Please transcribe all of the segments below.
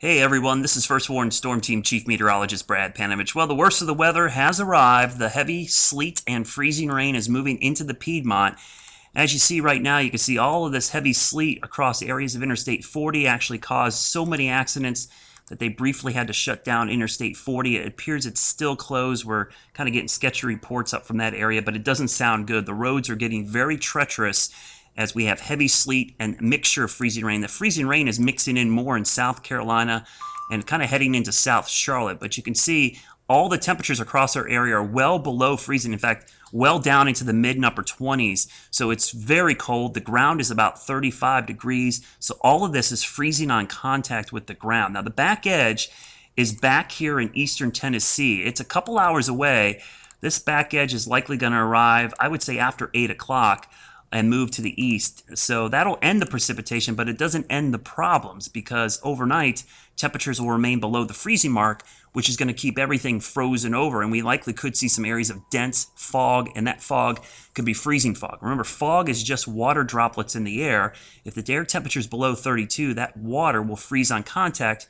Hey everyone, this is First Warn Storm Team Chief Meteorologist Brad Panovich. Well, the worst of the weather has arrived. The heavy sleet and freezing rain is moving into the Piedmont. As you see right now, you can see all of this heavy sleet across areas of Interstate 40 actually caused so many accidents that they briefly had to shut down Interstate 40. It appears it's still closed. We're kind of getting sketchy reports up from that area, but it doesn't sound good. The roads are getting very treacherous as we have heavy sleet and mixture of freezing rain. The freezing rain is mixing in more in South Carolina and kind of heading into South Charlotte. But you can see all the temperatures across our area are well below freezing. In fact, well down into the mid and upper 20s. So it's very cold. The ground is about 35 degrees. So all of this is freezing on contact with the ground. Now, the back edge is back here in eastern Tennessee. It's a couple hours away. This back edge is likely going to arrive, I would say, after 8 o'clock and move to the east. So that'll end the precipitation, but it doesn't end the problems because overnight temperatures will remain below the freezing mark, which is going to keep everything frozen over. And we likely could see some areas of dense fog, and that fog could be freezing fog. Remember, fog is just water droplets in the air. If the air temperature is below 32, that water will freeze on contact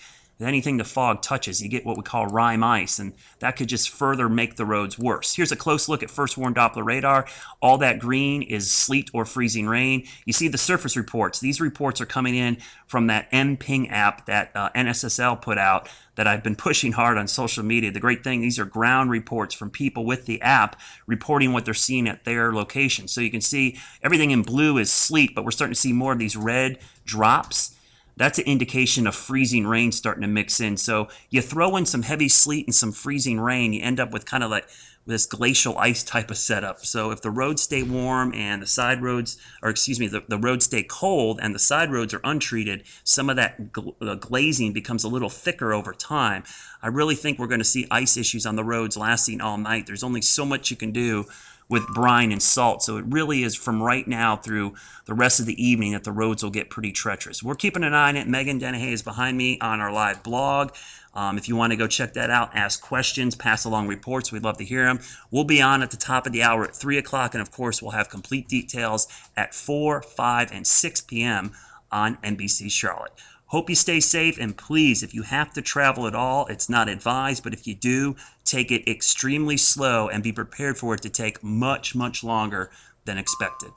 anything the fog touches, you get what we call rime ice, and that could just further make the roads worse. Here's a close look at first warn Doppler radar. All that green is sleet or freezing rain. You see the surface reports. These reports are coming in from that MPing app that uh, NSSL put out that I've been pushing hard on social media. The great thing, these are ground reports from people with the app reporting what they're seeing at their location. So you can see everything in blue is sleet, but we're starting to see more of these red drops that's an indication of freezing rain starting to mix in. So you throw in some heavy sleet and some freezing rain, you end up with kind of like this glacial ice type of setup. So if the roads stay warm and the side roads, or excuse me, the, the roads stay cold and the side roads are untreated, some of that uh, glazing becomes a little thicker over time. I really think we're going to see ice issues on the roads lasting all night. There's only so much you can do with brine and salt. So it really is from right now through the rest of the evening that the roads will get pretty treacherous. We're keeping an eye on it. Megan Dennehy is behind me on our live blog. Um, if you want to go check that out, ask questions, pass along reports, we'd love to hear them. We'll be on at the top of the hour at 3 o'clock, and of course, we'll have complete details at 4, 5, and 6 p.m. on NBC Charlotte. Hope you stay safe, and please, if you have to travel at all, it's not advised, but if you do, take it extremely slow and be prepared for it to take much, much longer than expected.